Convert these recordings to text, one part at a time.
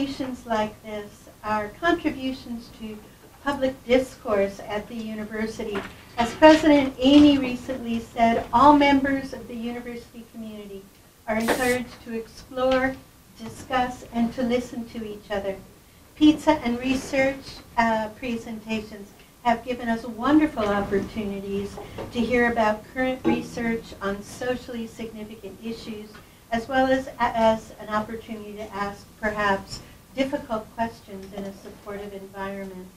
presentations like this are contributions to public discourse at the university. As President Eighmy recently said, all members of the university community are encouraged to explore, discuss, and to listen to each other. Pizza and research uh, presentations have given us wonderful opportunities to hear about current research on socially significant issues, as well as, as an opportunity to ask perhaps difficult questions in a supportive environment.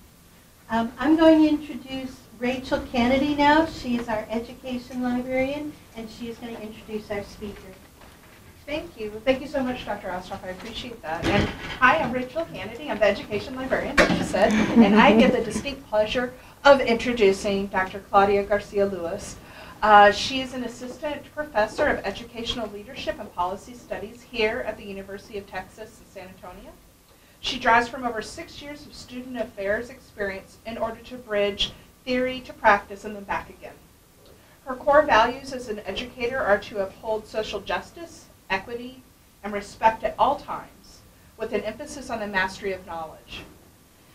Um, I'm going to introduce Rachel Kennedy now. She is our education librarian, and she is going to introduce our speaker. Thank you. Thank you so much, Dr. Ostroff. I appreciate that. And hi, I'm Rachel Kennedy. I'm the education librarian, as you said, and I get the distinct pleasure of introducing Dr. Claudia Garcia Louis. Uh, she is an assistant professor of educational leadership and policy studies here at the University of Texas in San Antonio. She draws from over six years of student affairs experience in order to bridge theory to practice and then back again. Her core values as an educator are to uphold social justice, equity, and respect at all times, with an emphasis on the mastery of knowledge.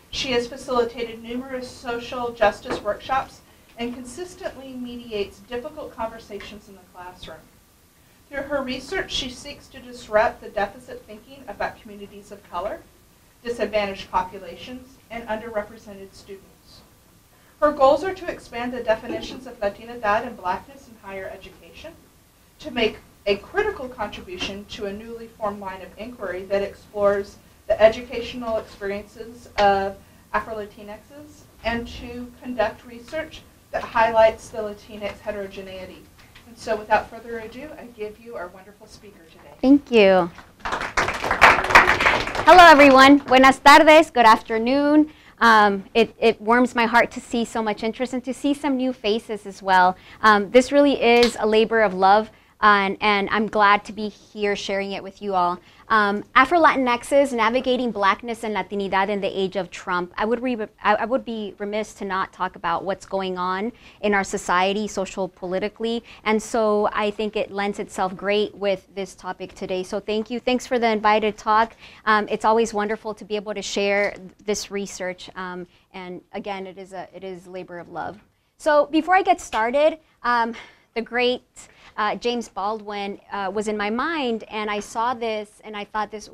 She has facilitated numerous social justice workshops and consistently mediates difficult conversations in the classroom. Through her research, she seeks to disrupt the deficit thinking about communities of color, disadvantaged populations, and underrepresented students. Her goals are to expand the definitions of Latinidad and blackness in higher education, to make a critical contribution to a newly formed line of inquiry that explores the educational experiences of Afro-Latinxes and to conduct research that highlights the Latinx heterogeneity. And so without further ado, I give you our wonderful speaker today. Thank you. Hello, everyone. Buenas tardes. Good afternoon. Um, it, it, warms my heart to see so much interest and to see some new faces as well. Um, this really is a labor of love and, and I'm glad to be here sharing it with you all. Um, Afro-Latinxes, navigating blackness and Latinidad in the age of Trump. I would, re- I would be remiss to not talk about what's going on in our society, social, politically, and so I think it lends itself great with this topic today. So thank you. Thanks for the invited talk. Um, it's always wonderful to be able to share this research, um, and again, it is a it is labor of love. So before I get started, um, the great uh, James Baldwin uh, was in my mind, and I saw this, and I thought this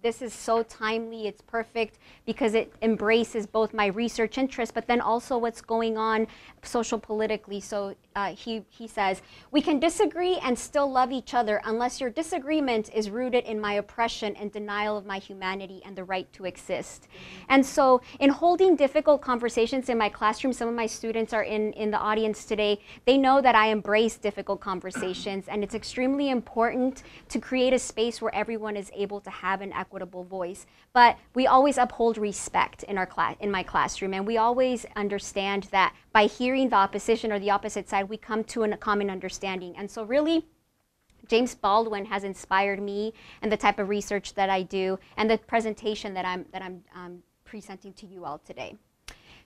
this is so timely, it's perfect because it embraces both my research interest, but then also what's going on social politically. So uh, he, he says, we can disagree and still love each other unless your disagreement is rooted in my oppression and denial of my humanity and the right to exist. And so in holding difficult conversations in my classroom, some of my students are in, in the audience today, they know that I embrace difficult conversations and it's extremely important to create a space where everyone is able to have an equitable voice. But we always uphold respect in, our class, in my classroom and we always understand that by hearing the opposition or the opposite side, we come to a common understanding. And so really, James Baldwin has inspired me and the type of research that I do and the presentation that I'm, that I'm um, presenting to you all today.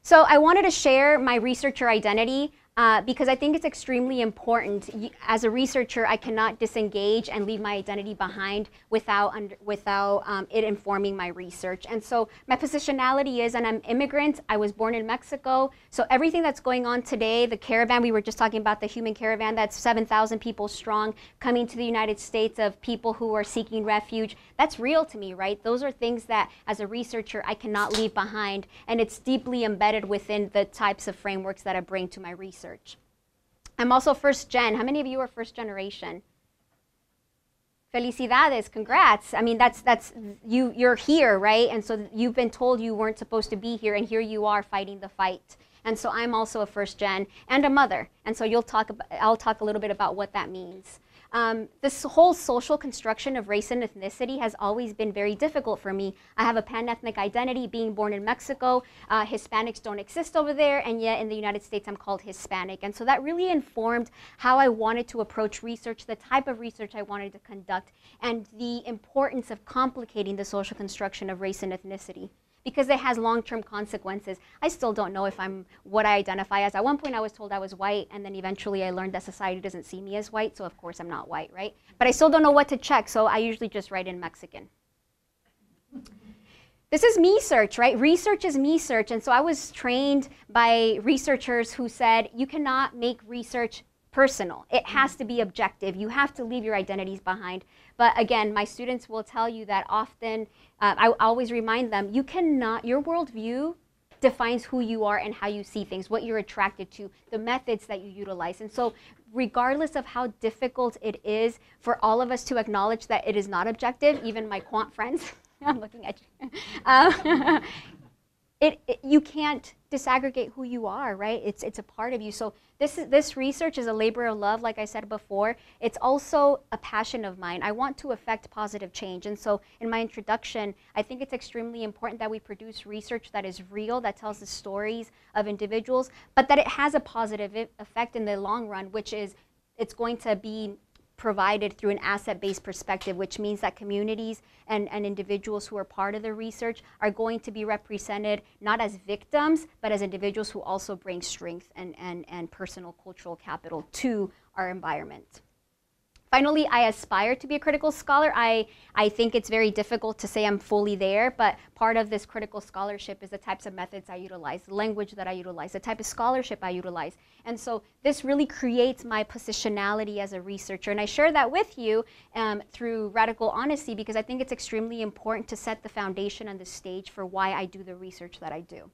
So I wanted to share my researcher identity uh, because I think it's extremely important. As a researcher, I cannot disengage and leave my identity behind without, under, without um, it informing my research. And so my positionality is, and I'm immigrant, I was born in Mexico, so everything that's going on today, the caravan, we were just talking about the human caravan that's 7,000 people strong coming to the United States of people who are seeking refuge, that's real to me, right? Those are things that as a researcher I cannot leave behind, and it's deeply embedded within the types of frameworks that I bring to my research research. I'm also first gen. How many of you are first generation? Felicidades, congrats. I mean, that's, that's, you, you're here, right? And so you've been told you weren't supposed to be here, and here you are fighting the fight. And so I'm also a first gen and a mother. And so you'll talk about, I'll talk a little bit about what that means. Um, this whole social construction of race and ethnicity has always been very difficult for me. I have a pan-ethnic identity, being born in Mexico. Uh, Hispanics don't exist over there, and yet in the United States I'm called Hispanic. And so that really informed how I wanted to approach research, the type of research I wanted to conduct, and the importance of complicating the social construction of race and ethnicity. Because it has long-term consequences. I still don't know if I'm what I identify as. At one point I was told I was white and then eventually I learned that society doesn't see me as white, so of course I'm not white, right? But I still don't know what to check, so I usually just write in Mexican. This is me search, right? Research is me search. And so I was trained by researchers who said you cannot make research personal. It has to be objective. You have to leave your identities behind. But again, my students will tell you that often, uh, I always remind them, you cannot, your worldview defines who you are and how you see things, what you're attracted to, the methods that you utilize. And so, regardless of how difficult it is for all of us to acknowledge that it is not objective, even my quant friends, I'm looking at you. Uh, it, it, you can't disaggregate who you are, right? It's, it's a part of you. So this, is, this research is a labor of love, like I said before. It's also a passion of mine. I want to affect positive change. And so in my introduction, I think it's extremely important that we produce research that is real, that tells the stories of individuals, but that it has a positive effect in the long run, which is it's going to be provided through an asset-based perspective, which means that communities and, and individuals who are part of the research are going to be represented not as victims, but as individuals who also bring strength and, and, and personal cultural capital to our environment. Finally, I aspire to be a critical scholar. I, I think it's very difficult to say I'm fully there, but part of this critical scholarship is the types of methods I utilize, the language that I utilize, the type of scholarship I utilize. And so this really creates my positionality as a researcher. And I share that with you um, through radical honesty because I think it's extremely important to set the foundation and the stage for why I do the research that I do.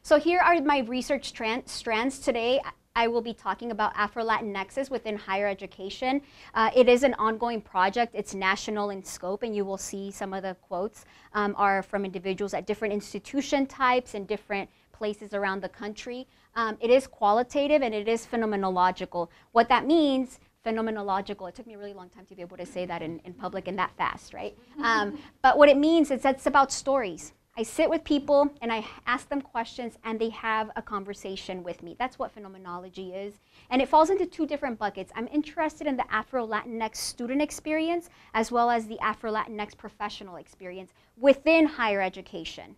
So here are my research strands today. I will be talking about Afro-Latinxes within higher education. Uh, it is an ongoing project. It's national in scope, and you will see some of the quotes um, are from individuals at different institution types and different places around the country. Um, it is qualitative and it is phenomenological. What that means, phenomenological, it took me a really long time to be able to say that in, in public and that fast, right? Um, but what it means is that it's about stories. I sit with people and I ask them questions and they have a conversation with me. That's what phenomenology is. And it falls into two different buckets. I'm interested in the Afro-Latinx student experience as well as the Afro-Latinx professional experience within higher education.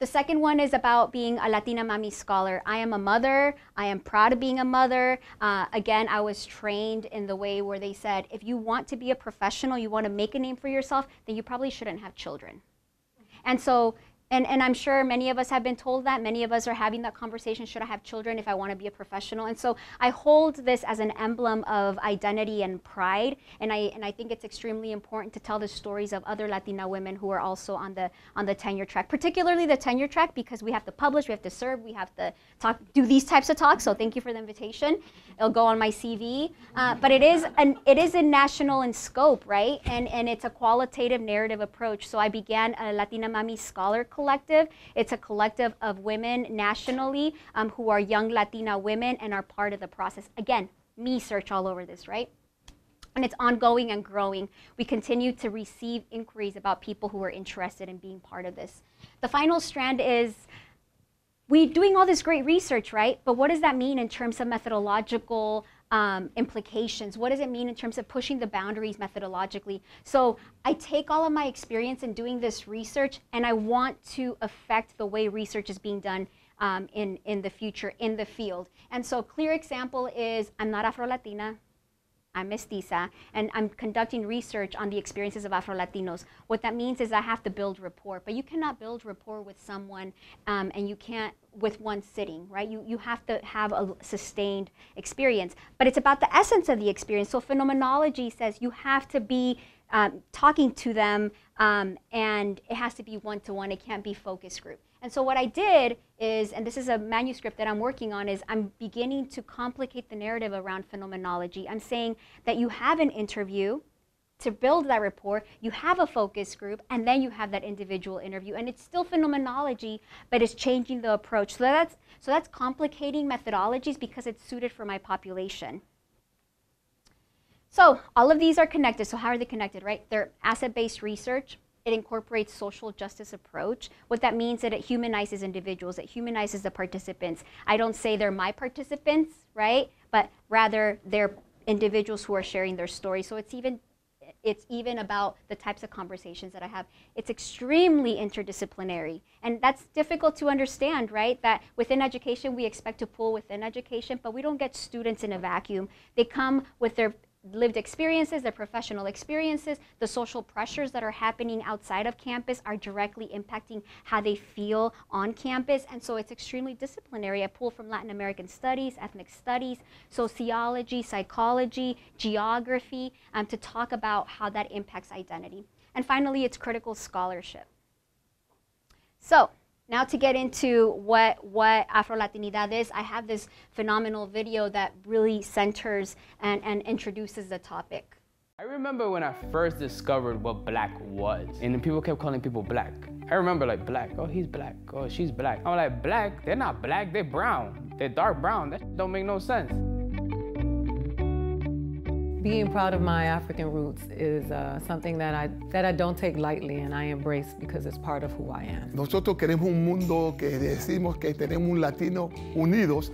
The second one is about being a Latina Mami scholar. I am a mother. I am proud of being a mother. Uh, again, I was trained in the way where they said, if you want to be a professional, you want to make a name for yourself, then you probably shouldn't have children. And so and, and I'm sure many of us have been told that. Many of us are having that conversation should I have children if I want to be a professional? And so I hold this as an emblem of identity and pride. And I, and I think it's extremely important to tell the stories of other Latina women who are also on the, on the tenure track, particularly the tenure track because we have to publish, we have to serve, we have to talk, do these types of talks. So thank you for the invitation. It'll go on my CV. Uh, but it is, an, it is a national in scope, right? And, and it's a qualitative narrative approach. So I began a Latina Mami Scholar Collective. It's a collective of women nationally um, who are young Latina women and are part of the process. Again, me search all over this, right? And it's ongoing and growing. We continue to receive inquiries about people who are interested in being part of this. The final strand is we doing all this great research, right? But what does that mean in terms of methodological um, implications? What does it mean in terms of pushing the boundaries methodologically? So I take all of my experience in doing this research and I want to affect the way research is being done um, in, in the future in the field. And so clear example is I'm not Afro-Latina, I'm mestiza, and I'm conducting research on the experiences of Afro-Latinos. What that means is I have to build rapport, but you cannot build rapport with someone um, and you can't with one sitting, right? You, you have to have a sustained experience, but it's about the essence of the experience. So phenomenology says you have to be um, talking to them um, and it has to be one-to-one, -one. it can't be focus group. And so what I did is, and this is a manuscript that I'm working on, is I'm beginning to complicate the narrative around phenomenology. I'm saying that you have an interview to build that rapport, you have a focus group, and then you have that individual interview. And it's still phenomenology, but it's changing the approach. So that's, so that's complicating methodologies because it's suited for my population. So all of these are connected. So how are they connected, right? They're asset-based research, it incorporates social justice approach. What that means is that it humanizes individuals, it humanizes the participants. I don't say they're my participants, right? But rather they're individuals who are sharing their story. So it's even it's even about the types of conversations that I have. It's extremely interdisciplinary. And that's difficult to understand, right? That within education, we expect to pull within education, but we don't get students in a vacuum. They come with their lived experiences, their professional experiences, the social pressures that are happening outside of campus are directly impacting how they feel on campus. And so it's extremely disciplinary. I pull from Latin American studies, ethnic studies, sociology, psychology, geography, um, to talk about how that impacts identity. And finally, it's critical scholarship. So, now to get into what, what Afro-Latinidad is, I have this phenomenal video that really centers and, and introduces the topic. I remember when I first discovered what black was, and people kept calling people black. I remember like black, oh he's black, oh she's black. I'm like black, they're not black, they're brown. They're dark brown, that don't make no sense. Being proud of my African roots is uh, something that I, that I don't take lightly and I embrace because it's part of who I am. Nosotros queremos un mundo que decimos que tenemos un latino unidos,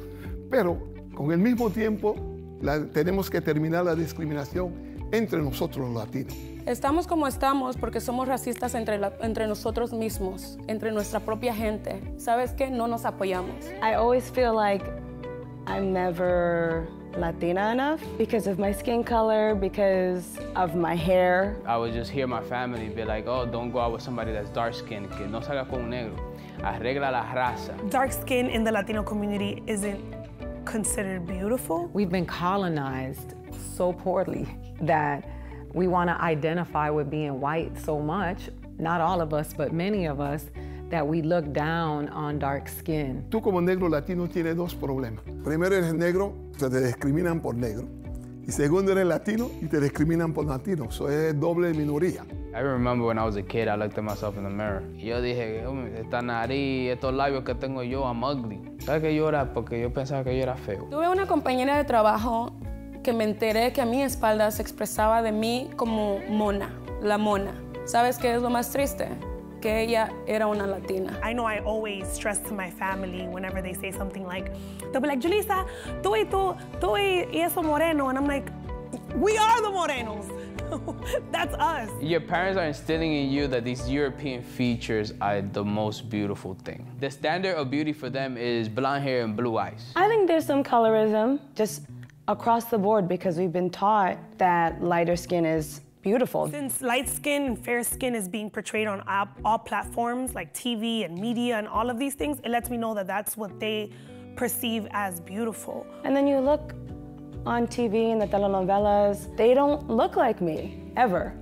pero con el mismo tiempo la, tenemos que terminar la discriminación entre nosotros los latinos. Estamos como estamos porque somos racistas entre, la, entre nosotros mismos, entre nuestra propia gente. ¿Sabes qué? No nos apoyamos. I always feel like I'm never Latina enough because of my skin color, because of my hair. I would just hear my family be like, oh, don't go out with somebody that's dark skinned, que no salga con un negro. Arregla la raza. Dark skin in the Latino community isn't considered beautiful. We've been colonized so poorly that we want to identify with being white so much, not all of us, but many of us, that we look down on dark skin. Tú como negro latino tienes dos problemas. Primero eres negro, se te discriminan por negro. Y segundo eres latino y te discriminan por latino. Eso es doble minoría. I remember when I was a kid, I looked at myself in the mirror. Y yo dije, esta nariz, estos labios que tengo yo, I'm ugly. ¿Sabes que yo era? Porque yo pensaba que yo era feo. Tuve una compañera de trabajo que me enteré que a mi espalda se expresaba de mí como mona, la mona. ¿Sabes qué es lo más triste? Que ella era una latina. I know I always stress to my family whenever they say something like, they'll be like, Julissa, tú y tú, tú y, y eso moreno. And I'm like, we are the morenos. That's us. Your parents are instilling in you that these European features are the most beautiful thing. The standard of beauty for them is blonde hair and blue eyes. I think there's some colorism just across the board because we've been taught that lighter skin is beautiful. Since light skin and fair skin is being portrayed on all platforms like TV and media and all of these things, it lets me know that that's what they perceive as beautiful. And then you look on TV and the telenovelas, they don't look like me, ever.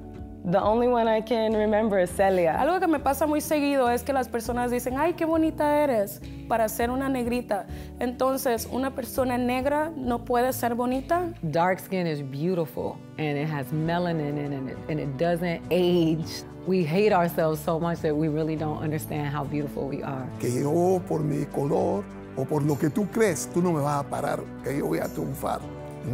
The only one I can remember is Celia. Algo que me pasa muy seguido es que las personas dicen, ay, qué bonita eres para ser una negrita. Entonces, una persona negra no puede ser bonita. Dark skin is beautiful and it has melanin in it and it doesn't age. We hate ourselves so much that we really don't understand how beautiful we are. Que yo por mi color o por lo que tú crees, tú no me vas a parar, que yo voy a triunfar.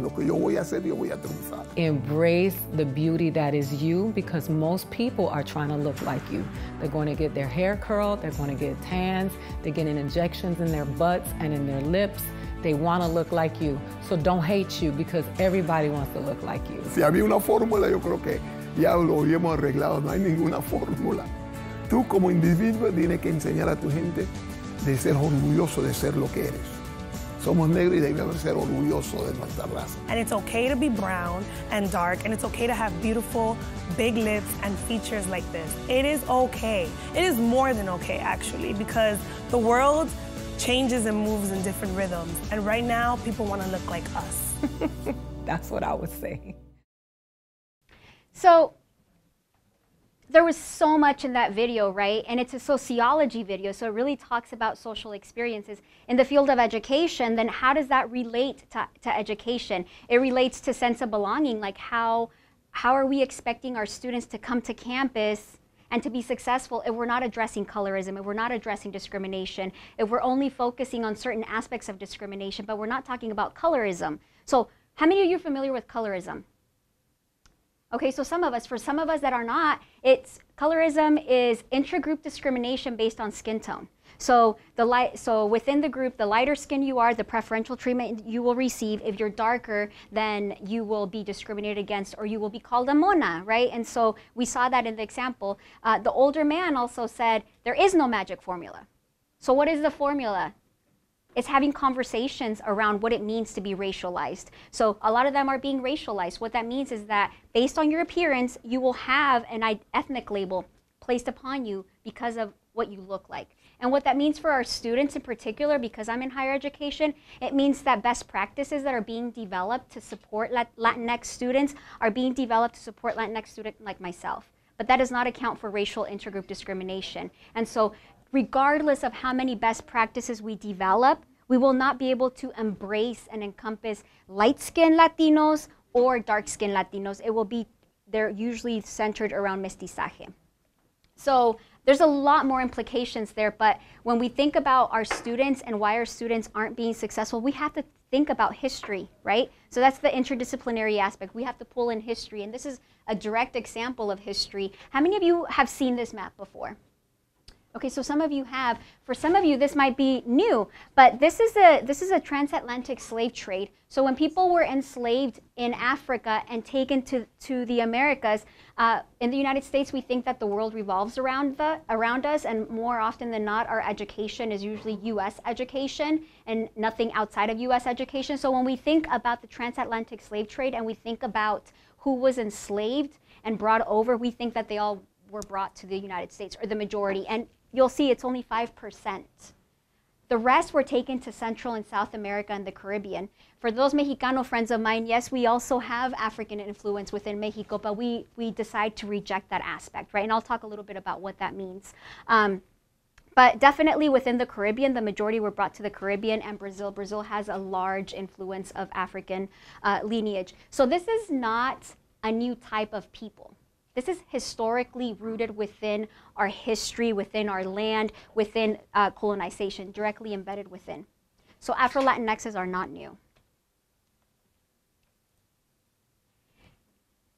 Lo que yo voy a hacer, yo voy a triunfar. Embrace the beauty that is you because most people are trying to look like you. They're going to get their hair curled, they're going to get tans, they're getting injections in their butts and in their lips. They want to look like you. So don't hate you because everybody wants to look like you. Si había una fórmula, yo creo que ya lo habíamos arreglado. No hay ninguna fórmula. Tú como individuo tienes que enseñar a tu gente de ser orgulloso de ser lo que eres. Somos negros y debemos ser orgullosos de nuestra raza. And it's okay to be brown and dark, and it's okay to have beautiful big lips and features like this. It is okay. It is more than okay, actually, because the world changes and moves in different rhythms. And right now, people want to look like us. That's what I would say. So there was so much in that video, right? And it's a sociology video, so it really talks about social experiences. In the field of education, then how does that relate to, to education? It relates to sense of belonging, like how, how are we expecting our students to come to campus and to be successful if we're not addressing colorism, if we're not addressing discrimination, if we're only focusing on certain aspects of discrimination, but we're not talking about colorism. So how many of you are familiar with colorism? Okay, so some of us, for some of us that are not, it's colorism is intragroup discrimination based on skin tone. So the light, so within the group, the lighter skin you are, the preferential treatment you will receive. If you're darker, then you will be discriminated against, or you will be called a mona, right? And so we saw that in the example. Uh, the older man also said there is no magic formula. So what is the formula? It's having conversations around what it means to be racialized. So a lot of them are being racialized. What that means is that based on your appearance, you will have an ethnic label placed upon you because of what you look like. And what that means for our students in particular, because I'm in higher education, it means that best practices that are being developed to support Latinx students are being developed to support Latinx students like myself. But that does not account for racial intergroup discrimination. And so regardless of how many best practices we develop, we will not be able to embrace and encompass light-skinned Latinos or dark-skinned Latinos. It will be, they're usually centered around mestizaje. So there's a lot more implications there, but when we think about our students and why our students aren't being successful, we have to think about history, right? So that's the interdisciplinary aspect. We have to pull in history, and this is a direct example of history. How many of you have seen this map before? Okay, so some of you have. For some of you, this might be new, but this is a this is a transatlantic slave trade. So when people were enslaved in Africa and taken to to the Americas, uh, in the United States, we think that the world revolves around the around us, and more often than not, our education is usually U.S. education and nothing outside of U.S. education. So when we think about the transatlantic slave trade and we think about who was enslaved and brought over, we think that they all were brought to the United States, or the majority. And you'll see it's only 5%. The rest were taken to Central and South America and the Caribbean. For those Mexicano friends of mine, yes, we also have African influence within Mexico, but we, we decide to reject that aspect, right? And I'll talk a little bit about what that means. Um, but definitely within the Caribbean, the majority were brought to the Caribbean and Brazil. Brazil has a large influence of African uh, lineage. So this is not a new type of people. This is historically rooted within our history, within our land, within uh, colonization, directly embedded within. So Afro-Latinxes are not new.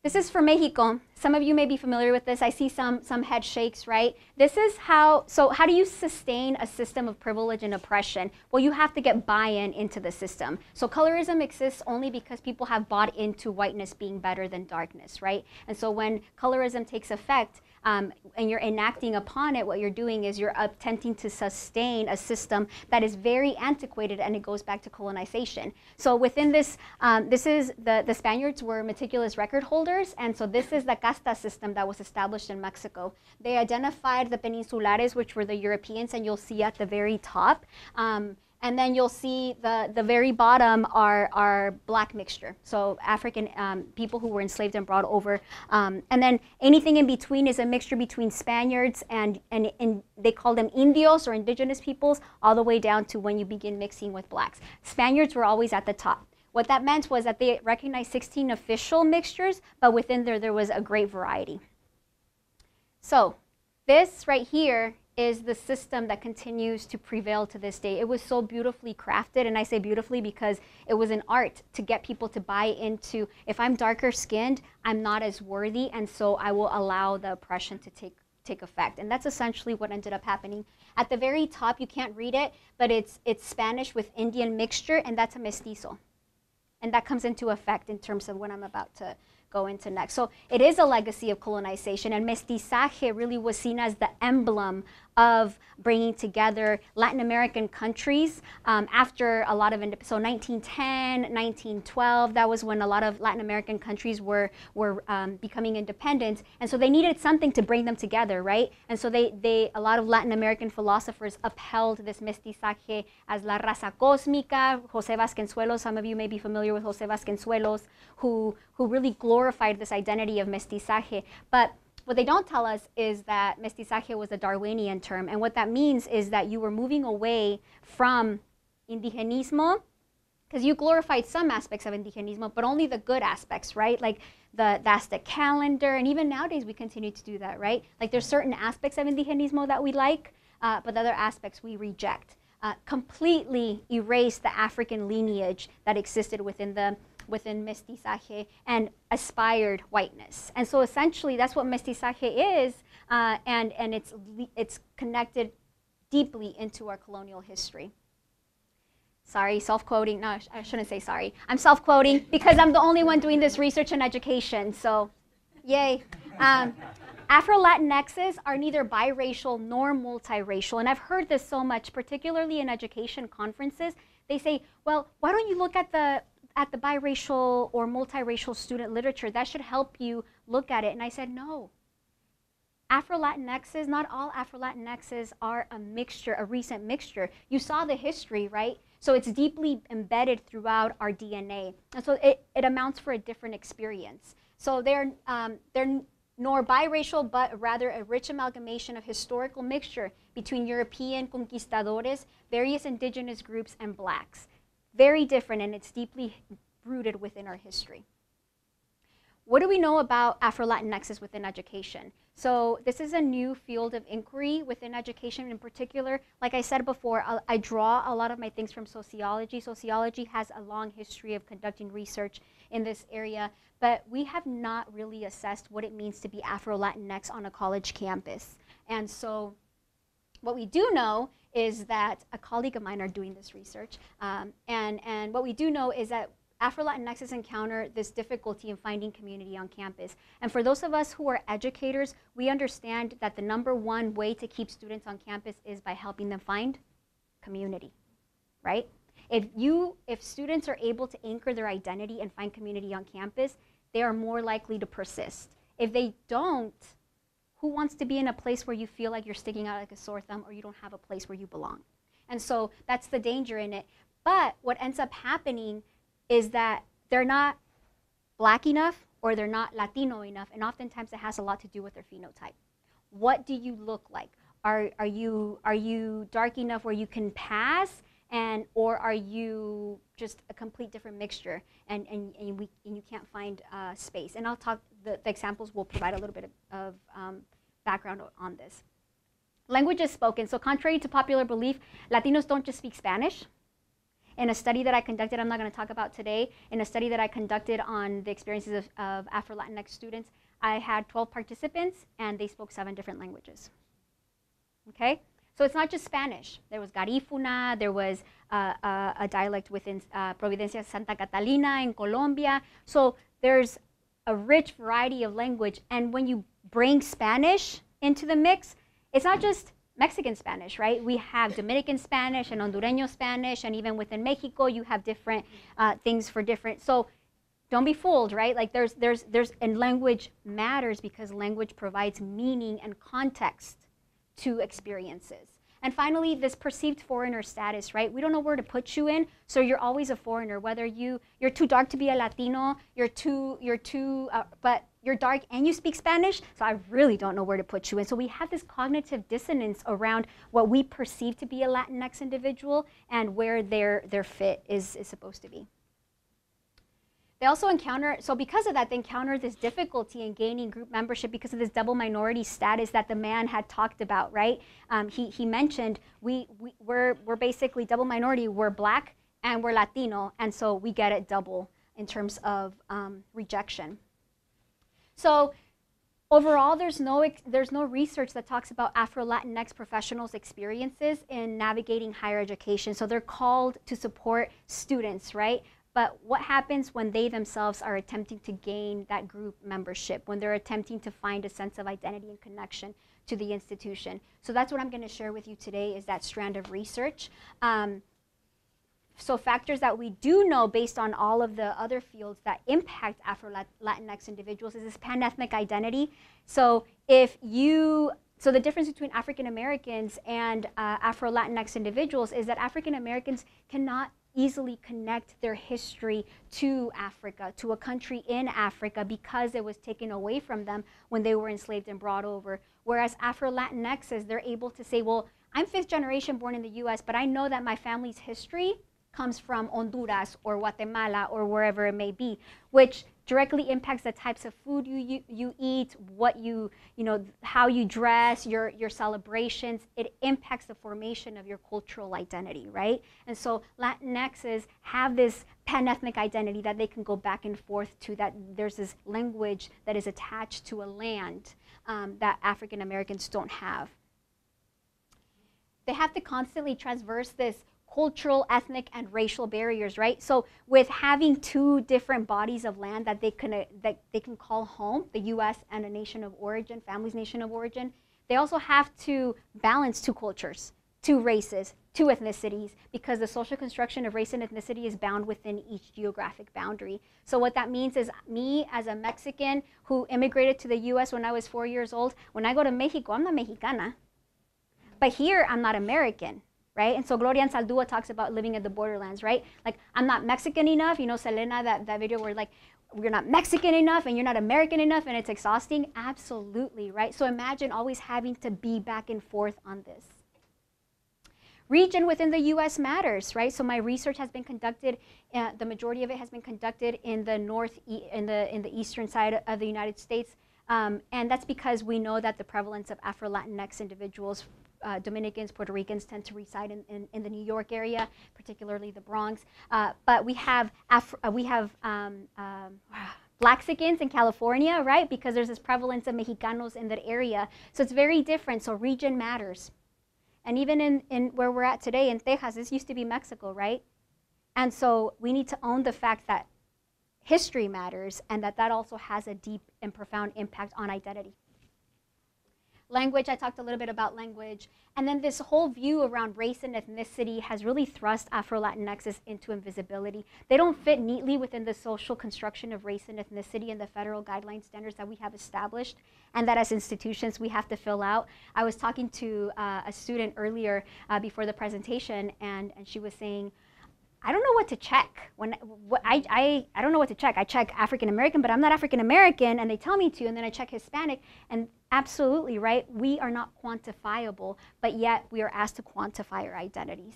This is for Mexico. Some of you may be familiar with this. I see some, some head shakes, right? This is how, so how do you sustain a system of privilege and oppression? Well, you have to get buy-in into the system. So colorism exists only because people have bought into whiteness being better than darkness, right? And so when colorism takes effect, um, and you're enacting upon it, what you're doing is you're attempting to sustain a system that is very antiquated and it goes back to colonization. So within this, um, this is the, the Spaniards were meticulous record holders, and so this is the casta system that was established in Mexico. They identified the peninsulares, which were the Europeans, and you'll see at the very top. Um, and then you'll see the, the very bottom are, are black mixture. So African um, people who were enslaved and brought over. Um, and then anything in between is a mixture between Spaniards and, and, and they call them indios or indigenous peoples, all the way down to when you begin mixing with blacks. Spaniards were always at the top. What that meant was that they recognized 16 official mixtures, but within there, there was a great variety. So this right here is the system that continues to prevail to this day. It was so beautifully crafted, and I say beautifully because it was an art to get people to buy into if I'm darker skinned, I'm not as worthy, and so I will allow the oppression to take take effect. And that's essentially what ended up happening. At the very top, you can't read it, but it's it's Spanish with Indian mixture, and that's a mestizo. And that comes into effect in terms of what I'm about to go into next. So it is a legacy of colonization, and mestizaje really was seen as the emblem of bringing together Latin American countries um, after a lot of, so 1910, 1912, that was when a lot of Latin American countries were, were um, becoming independent. And so they needed something to bring them together, right? And so they, they, a lot of Latin American philosophers upheld this mestizaje as la raza cósmica. Jose Vasconcelos, some of you may be familiar with Jose Vasconcelos, who, who really glorified this identity of mestizaje. But what they don't tell us is that mestizaje was a Darwinian term, and what that means is that you were moving away from indigenismo, because you glorified some aspects of indigenismo, but only the good aspects, right? Like the, the Aztec calendar, and even nowadays we continue to do that, right? Like there's certain aspects of indigenismo that we like, uh, but other aspects we reject. Uh, completely erase the African lineage that existed within the within mestizaje and aspired whiteness. And so essentially that's what mestizaje is, uh, and, and it's, it's connected deeply into our colonial history. Sorry, self-quoting. No, I, shouldn't say sorry. I'm self-quoting because I'm the only one doing this research and education. So, yay. Um, Afro-Latinxes are neither biracial nor multiracial, and I've heard this so much, particularly in education conferences. They say, "Well, why don't you look at the at the biracial or multiracial student literature? That should help you look at it." And I said, "No. Afro-Latinxes, not all Afro-Latinxes are a mixture, a recent mixture. You saw the history, right? So it's deeply embedded throughout our DNA. And so it, it amounts for a different experience. So they're, um, they're nor biracial, but rather a rich amalgamation of historical mixture between European conquistadores, various indigenous groups, and blacks. Very different, and it's deeply rooted within our history. What do we know about Afro-Latinxes within education? So this is a new field of inquiry within education in particular. Like I said before, I, I draw a lot of my things from sociology. Sociology has a long history of conducting research in this area, but we have not really assessed what it means to be Afro-Latinx on a college campus. And so what we do know is that a colleague of mine are doing this research, um, and, and what we do know is that Afro-Latinxes encounter this difficulty in finding community on campus. And for those of us who are educators, we understand that the number one way to keep students on campus is by helping them find community, right? If you, if students are able to anchor their identity and find community on campus, they are more likely to persist. If they don't, who wants to be in a place where you feel like you're sticking out like a sore thumb or you don't have a place where you belong? And so that's the danger in it. But what ends up happening is that they're not black enough or they're not Latino enough, and oftentimes it has a lot to do with their phenotype. What do you look like? Are, are, you, are you dark enough where you can pass, and, or are you just a complete different mixture and, and, and, we, and you can't find uh, space? And I'll talk, the, the, examples will provide a little bit of, of um, background on this. Language is spoken. So contrary to popular belief, Latinos don't just speak Spanish in a study that I conducted, I'm not going to talk about today, in a study that I conducted on the experiences of, of Afro-Latinx students, I had 12 participants and they spoke seven different languages. Okay? So it's not just Spanish. There was Garifuna, there was uh, uh, a dialect within uh, Providencia Santa Catalina in Colombia. So there's a rich variety of language. And when you bring Spanish into the mix, it's not just Mexican Spanish, right? We have Dominican Spanish and Hondureño Spanish, and even within Mexico, you have different uh, things for different. So don't be fooled, right? Like there's, there's, there's, and language matters because language provides meaning and context to experiences. And finally, this perceived foreigner status, right? We don't know where to put you in, so you're always a foreigner. Whether you you're too dark to be a Latino, you're too you're too, uh, but you're dark and you speak Spanish, so I really don't know where to put you in. So we have this cognitive dissonance around what we perceive to be a Latinx individual and where their, their fit is, is supposed to be. They also encounter, so because of that, they encounter this difficulty in gaining group membership because of this double minority status that the man had talked about, right? Um, he, he mentioned we, we, we're, we're basically double minority, we're black and we're Latino, and so we get it double in terms of um, rejection. So overall, there's no, there's no research that talks about Afro-Latinx professionals' experiences in navigating higher education. So they're called to support students, right? But what happens when they themselves are attempting to gain that group membership, when they're attempting to find a sense of identity and connection to the institution? So that's what I'm going to share with you today is that strand of research. Um, so factors that we do know based on all of the other fields that impact Afro-Latinx individuals is this pan-ethnic identity. So if you, so the difference between African Americans and uh, Afro-Latinx individuals is that African Americans cannot easily connect their history to Africa, to a country in Africa because it was taken away from them when they were enslaved and brought over. Whereas Afro-Latinxes, they're able to say, well, I'm fifth generation born in the US, but I know that my family's history comes from Honduras or Guatemala or wherever it may be, which directly impacts the types of food you, you, you eat, what you, you know, how you dress, your, your celebrations. It impacts the formation of your cultural identity, right? And so Latinxes have this pan-ethnic identity that they can go back and forth to, that there's this language that is attached to a land um, that African Americans don't have. they have to constantly traverse this cultural, ethnic, and racial barriers, right? So with having two different bodies of land that they can uh, that they can call home, the U.S. and a nation of origin, family's nation of origin, they also have to balance two cultures, two races, two ethnicities, because the social construction of race and ethnicity is bound within each geographic boundary. So what that means is me as a Mexican who immigrated to the U.S. when I was four years old, when I go to Mexico, I'm not Mexicana. But here, I'm not American right? And so Gloria Anzaldúa talks about living at the borderlands, right? Like, I'm not Mexican enough. You know, Selena, that, that video where like, you're not Mexican enough and you're not American enough and it's exhausting. Absolutely, right? So imagine always having to be back and forth on this. Region within the U.S. matters, right? So my research has been conducted, uh, the majority of it has been conducted in the north, e in the in the eastern side of the United States, um, and that's because we know that the prevalence of Afro-Latinx individuals uh, Dominicans, Puerto Ricans tend to reside in, in, in, the New York area, particularly the Bronx. Uh, but we have, Afro, uh, we have um, um, in California, right? Because there's this prevalence of Mexicanos in that area. So it's very different. So region matters. And even in, in where we're at today in Texas, this used to be Mexico, right? And so we need to own the fact that history matters and that that also has a deep and profound impact on identity. Language, I talked a little bit about language. And then this whole view around race and ethnicity has really thrust Afro-Latinxes into invisibility. They don't fit neatly within the social construction of race and ethnicity and the federal guideline standards that we have established and that as institutions we have to fill out. I was talking to uh, a student earlier uh, before the presentation and, and she was saying, I don't know what to check. When what, I, I, I don't know what to check. I check African American, but I'm not African American, and they tell me to, and then I check Hispanic, and absolutely, right? We are not quantifiable, but yet we are asked to quantify our identities.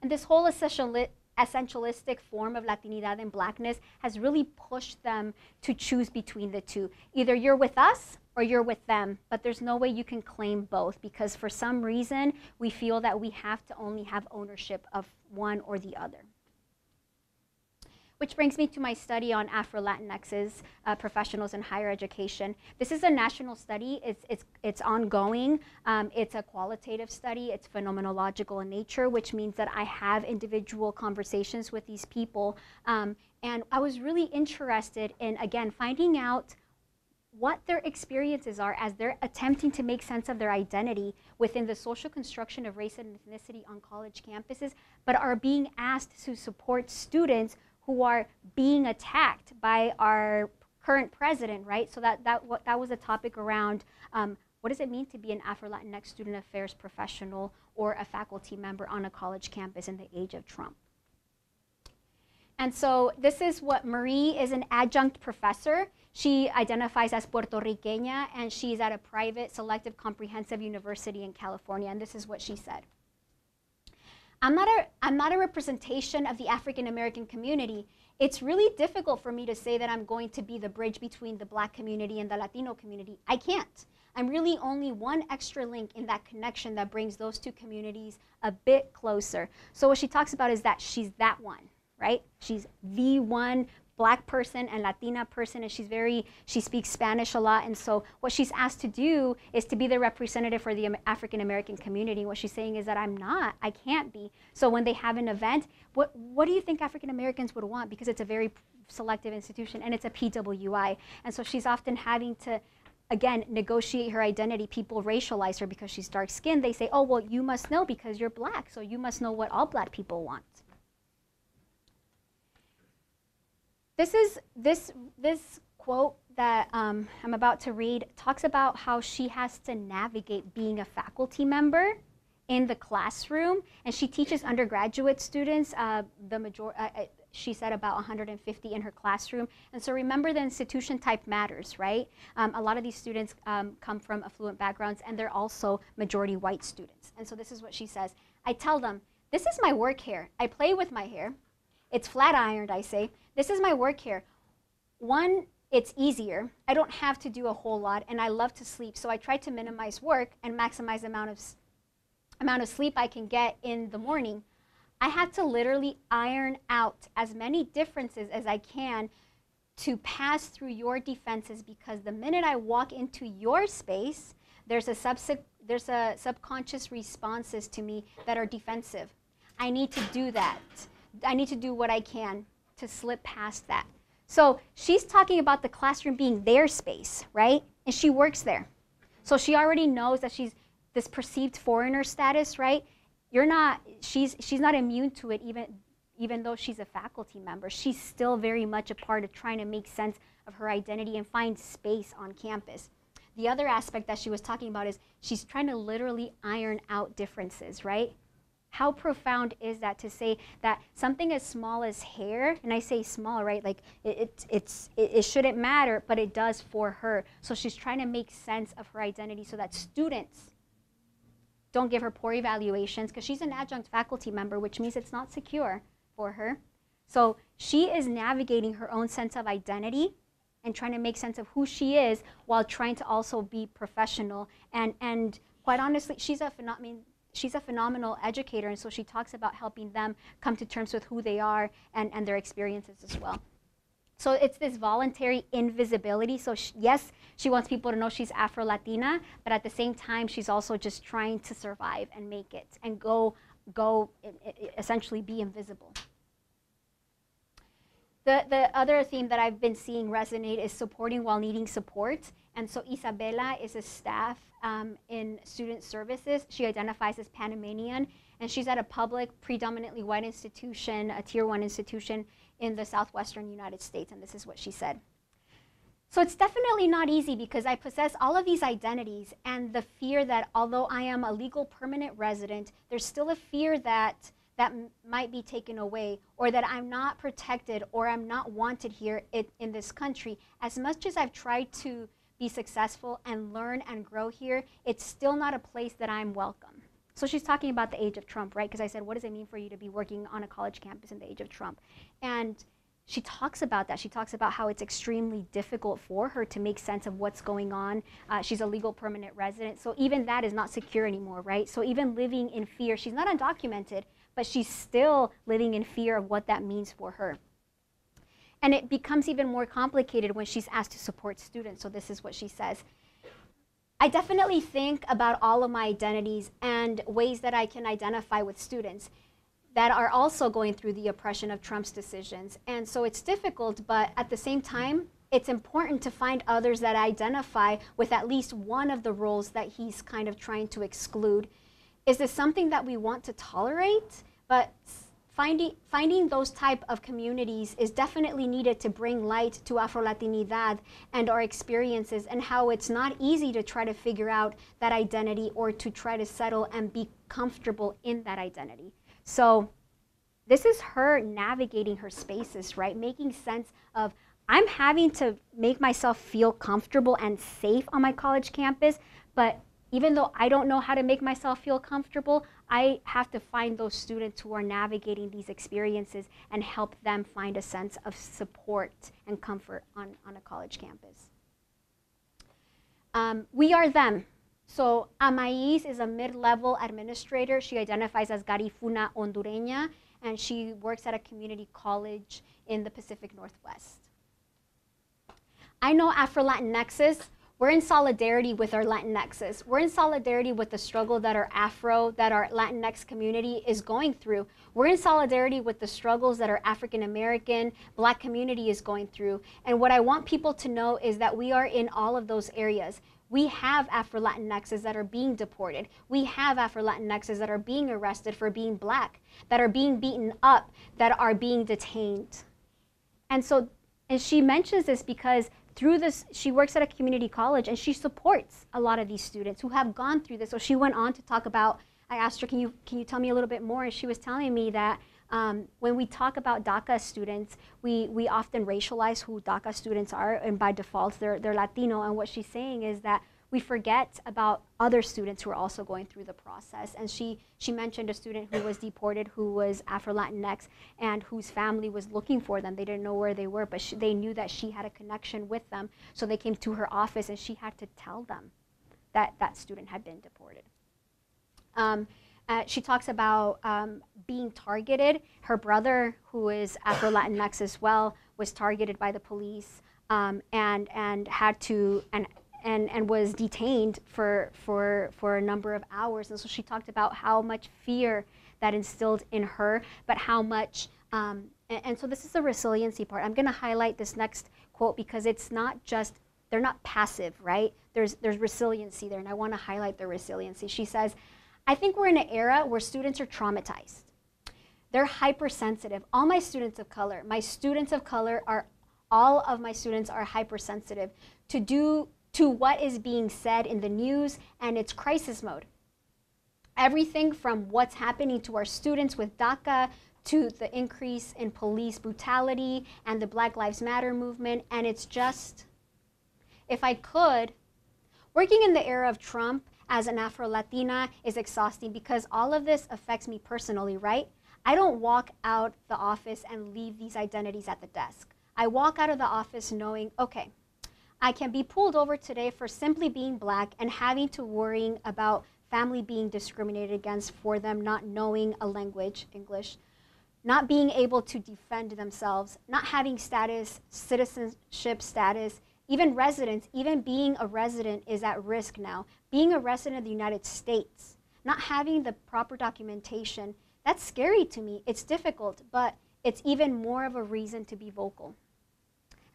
And this whole essentialistic form of Latinidad and blackness has really pushed them to choose between the two. Either you're with us or you're with them, but there's no way you can claim both because for some reason we feel that we have to only have ownership of one or the other. Which brings me to my study on Afro-Latinx's uh, professionals in higher education. This is a national study. It's, it's, it's ongoing. Um, it's a qualitative study. It's phenomenological in nature, which means that I have individual conversations with these people. Um, and I was really interested in, again, finding out what their experiences are as they're attempting to make sense of their identity within the social construction of race and ethnicity on college campuses, but are being asked to support students who are being attacked by our current president, right? So that, that, that was a topic around um, what does it mean to be an Afro-Latinx student affairs professional or a faculty member on a college campus in the age of Trump. And so this is what Marie is an adjunct professor she identifies as Puerto Riqueña and she's at a private selective comprehensive university in California. And this is what she said. I'm not a, I'm not a representation of the African American community. It's really difficult for me to say that I'm going to be the bridge between the black community and the Latino community. I can't. I'm really only one extra link in that connection that brings those two communities a bit closer. So what she talks about is that she's that one, right? She's the one black person and Latina person, and she's very, she speaks Spanish a lot. And so what she's asked to do is to be the representative for the African American community. What she's saying is that I'm not, I can't be. So when they have an event, what, what do you think African Americans would want? Because it's a very selective institution and it's a PWI. And so she's often having to, again, negotiate her identity. People racialize her because she's dark skinned. They say, oh, well, you must know because you're black, so you must know what all black people want. This is this this quote that um, I'm about to read talks about how she has to navigate being a faculty member in the classroom, and she teaches undergraduate students. Uh, the major, uh, uh she said about 150 in her classroom. And so remember the institution type matters, right? Um, a lot of these students um, come from affluent backgrounds, and they're also majority white students. And so this is what she says. I tell them, this is my work hair. I play with my hair. It's flat ironed, I say. This is my work here. One, it's easier. I don't have to do a whole lot, and I love to sleep. So I try to minimize work and maximize the amount of, amount of sleep I can get in the morning. I have to literally iron out as many differences as I can to pass through your defenses because the minute I walk into your space, there's a, there's a subconscious responses to me that are defensive. I need to do that. I need to do what I can to slip past that. So she's talking about the classroom being their space, right? And she works there. So she already knows that she's this perceived foreigner status, right? You're not, she's, she's not immune to it even, even though she's a faculty member. She's still very much a part of trying to make sense of her identity and find space on campus. The other aspect that she was talking about is she's trying to literally iron out differences, right? How profound is that to say that something as small as hair, and I say small, right? Like it, it, it's, it, it shouldn't matter, but it does for her. So she's trying to make sense of her identity so that students don't give her poor evaluations because she's an adjunct faculty member, which means it's not secure for her. So she is navigating her own sense of identity and trying to make sense of who she is while trying to also be professional. And, and quite honestly, she's a, mean, she's a phenomenal educator, and so she talks about helping them come to terms with who they are and, and their experiences as well. So it's this voluntary invisibility. So sh yes, she wants people to know she's Afro-Latina, but at the same time, she's also just trying to survive and make it and go, go essentially be invisible. The, the other theme that I've been seeing resonate is supporting while needing support. And so Isabella is a staff um, in student services. She identifies as Panamanian, and she's at a public, predominantly white institution, a tier one institution in the southwestern United States. And this is what she said. So it's definitely not easy because I possess all of these identities and the fear that although I am a legal permanent resident, there's still a fear that that might be taken away or that I'm not protected or I'm not wanted here in this country. As much as I've tried to be successful and learn and grow here, it's still not a place that I'm welcome. So she's talking about the age of Trump, right? Because I said, what does it mean for you to be working on a college campus in the age of Trump? And she talks about that. She talks about how it's extremely difficult for her to make sense of what's going on. Uh, she's a legal permanent resident, so even that is not secure anymore, right? So even living in fear, she's not undocumented, but she's still living in fear of what that means for her. And it becomes even more complicated when she's asked to support students. So this is what she says. I definitely think about all of my identities and ways that I can identify with students that are also going through the oppression of Trump's decisions. And so it's difficult, but at the same time, it's important to find others that identify with at least one of the roles that he's kind of trying to exclude. Is this something that we want to tolerate? But finding, finding those type of communities is definitely needed to bring light to Afro-Latinidad and our experiences and how it's not easy to try to figure out that identity or to try to settle and be comfortable in that identity. So this is her navigating her spaces, right? Making sense of I'm having to make myself feel comfortable and safe on my college campus, but even though I don't know how to make myself feel comfortable, I have to find those students who are navigating these experiences and help them find a sense of support and comfort on, on a college campus. Um, we are them. So Amais is a mid-level administrator. She identifies as Garifuna Hondureña, and she works at a community college in the Pacific Northwest. I know Afro-Latinxes we're in solidarity with our Latinxes. We're in solidarity with the struggle that our Afro, that our Latinx community is going through. We're in solidarity with the struggles that our African American, Black community is going through. And what I want people to know is that we are in all of those areas. We have Afro Latinxes that are being deported. We have Afro Latinxes that are being arrested for being black, that are being beaten up, that are being detained. And so, and she mentions this because through this, she works at a community college and she supports a lot of these students who have gone through this. So she went on to talk about, I asked her, can you, can you tell me a little bit more? And she was telling me that um, when we talk about DACA students, we, we often racialize who DACA students are, and by default, they're, they're Latino. And what she's saying is that we forget about other students who are also going through the process. And she, she mentioned a student who was deported who was Afro-Latinx and whose family was looking for them. They didn't know where they were, but she, they knew that she had a connection with them. So they came to her office and she had to tell them that that student had been deported. Um, uh, she talks about um, being targeted. Her brother, who is Afro-Latinx as well, was targeted by the police um, and, and had to, and and, and was detained for, for, for a number of hours. And so she talked about how much fear that instilled in her, but how much, um, and, and so this is the resiliency part. I'm going to highlight this next quote because it's not just, they're not passive, right? There's, there's resiliency there, and I want to highlight the resiliency. She says, I think we're in an era where students are traumatized. They're hypersensitive. All my students of color, my students of color are, all of my students are hypersensitive to do to what is being said in the news and it's crisis mode. Everything from what's happening to our students with DACA to the increase in police brutality and the Black Lives Matter movement. And it's just, if I could, working in the era of Trump as an Afro Latina is exhausting because all of this affects me personally, right? I don't walk out the office and leave these identities at the desk. I walk out of the office knowing, okay, I can be pulled over today for simply being black and having to worrying about family being discriminated against for them not knowing a language, English, not being able to defend themselves, not having status, citizenship status, even residence, even being a resident is at risk now. Being a resident of the United States, not having the proper documentation, that's scary to me. It's difficult, but it's even more of a reason to be vocal.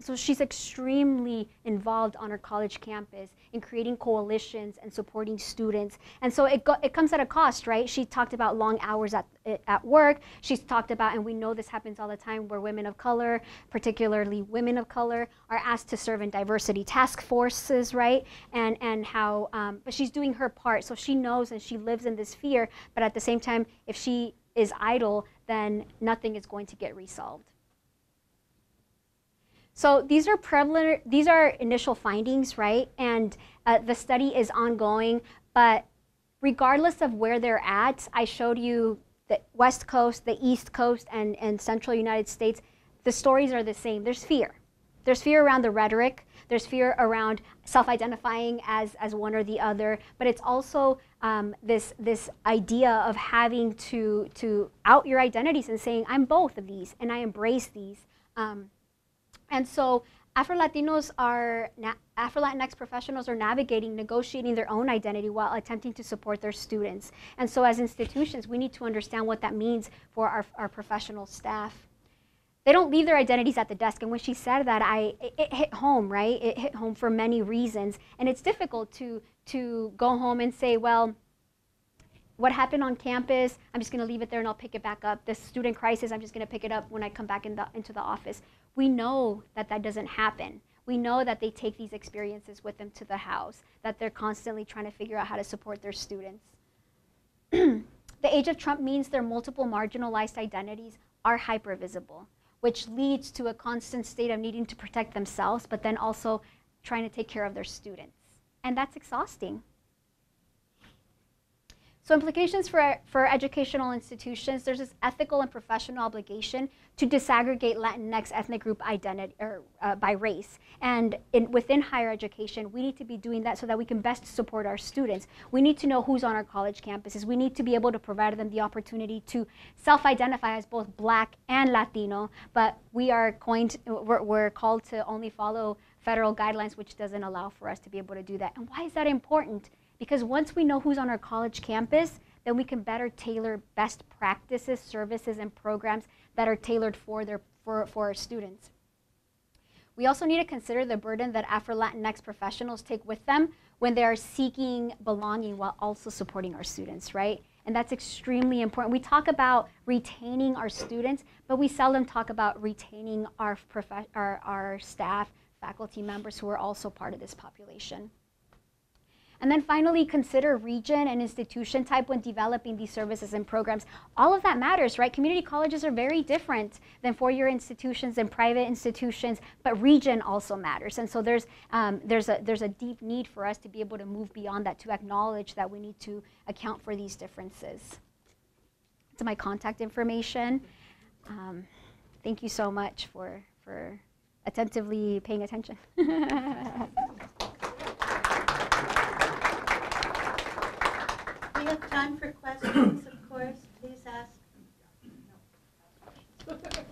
So she's extremely involved on her college campus in creating coalitions and supporting students. And so it, it comes at a cost, right? She talked about long hours at, at work. She's talked about, and we know this happens all the time, where women of color, particularly women of color, are asked to serve in diversity task forces, right? And, and how, um, but she's doing her part. So she knows and she lives in this fear, but at the same time, if she is idle, then nothing is going to get resolved. So these are prevalent, these are initial findings, right? And uh, the study is ongoing, but regardless of where they're at, I showed you the West Coast, the East Coast, and, and Central United States, the stories are the same. There's fear. There's fear around the rhetoric. There's fear around self-identifying as, as one or the other, but it's also um, this, this idea of having to, to out your identities and saying, I'm both of these, and I embrace these. Um, and so Afro Latinos are, Afro Latinx professionals are navigating, negotiating their own identity while attempting to support their students. And so as institutions, we need to understand what that means for our, our professional staff. They don't leave their identities at the desk. And when she said that, I, it, it hit home, right? It hit home for many reasons. And it's difficult to, to go home and say, well, what happened on campus, I'm just going to leave it there and I'll pick it back up. The student crisis, I'm just going to pick it up when I come back in the, into the office. We know that that doesn't happen. We know that they take these experiences with them to the house, that they're constantly trying to figure out how to support their students. the age of Trump means their multiple marginalized identities are hypervisible, which leads to a constant state of needing to protect themselves, but then also trying to take care of their students. And that's exhausting. So implications for, for educational institutions, there's this ethical and professional obligation to disaggregate Latinx ethnic group identity or uh, by race. And in, within higher education, we need to be doing that so that we can best support our students. We need to know who's on our college campuses. We need to be able to provide them the opportunity to self-identify as both black and Latino, but we are to, we're, we're called to only follow federal guidelines, which doesn't allow for us to be able to do that. And why is that important? Because once we know who's on our college campus, then we can better tailor best practices, services, and programs that are tailored for, their, for, for our students. We also need to consider the burden that Afro-Latinx professionals take with them when they are seeking belonging while also supporting our students, right? And that's extremely important. We talk about retaining our students, but we seldom talk about retaining our, our, our staff, faculty members who are also part of this population. And then finally, consider region and institution type when developing these services and programs. All of that matters, right? Community colleges are very different than four-year institutions and private institutions, but region also matters. And so there's, um, there's, a, there's a deep need for us to be able to move beyond that, to acknowledge that we need to account for these differences. To my contact information. Um, thank you so much for, for attentively paying attention. We have time for questions, of course. Please ask.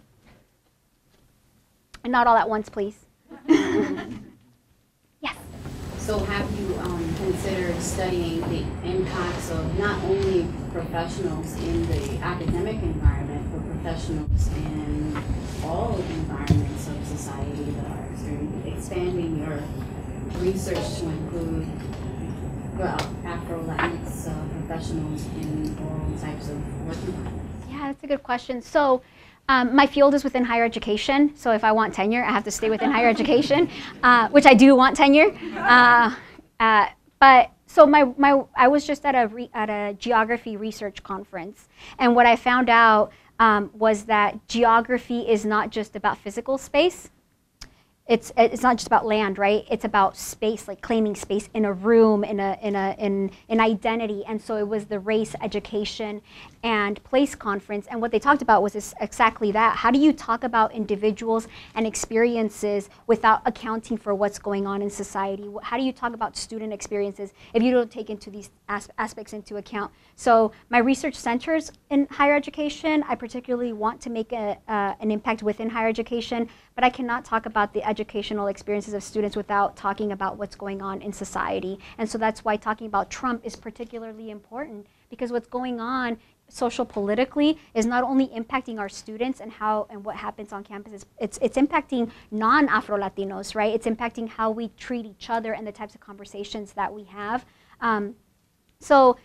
And not all at once, please. yes. So So have you um, considered studying the impacts of not only professionals in the academic environment, but professionals in all environments of society that are expanding your research to include well, Afro-Latinx uh, professionals in all types of work environments? Yeah, that's a good question. So um, my field is within higher education, so if I want tenure, I have to stay within higher education, uh, which I do want tenure. Uh, uh, but so my, my I was just at a re, at a geography research conference, and what I found out um, was that geography is not just about physical space it's it's not just about land, right? It's about space, like claiming space in a room, in a in a in an identity. And so it was the race, education, and place conference. And what they talked about was exactly that. How do you talk about individuals and experiences without accounting for what's going on in society? How do you talk about student experiences if you don't take into these as aspects into account? So my research centers in higher education. I particularly want to make a, uh, an impact within higher education, but I cannot talk about the educational experiences of students without talking about what's going on in society. And so that's why talking about Trump is particularly important because what's going on social politically is not only impacting our students and how and what happens on campus, it's, it's, impacting non-Afro-Latinos, right? It's impacting how we treat each other and the types of conversations that we have. Um, so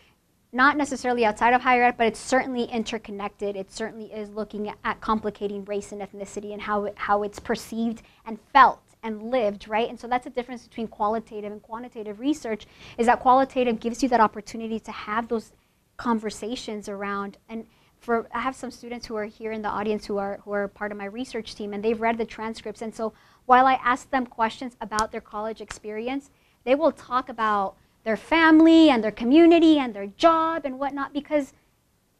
not necessarily outside of higher ed, but it's certainly interconnected. It certainly is looking at, at complicating race and ethnicity and how, it, how it's perceived and felt and lived, right? And so that's the difference between qualitative and quantitative research is that qualitative gives you that opportunity to have those conversations around and for I have some students who are here in the audience who are who are part of my research team and they've read the transcripts and so while I ask them questions about their college experience, they will talk about their family and their community and their job and whatnot because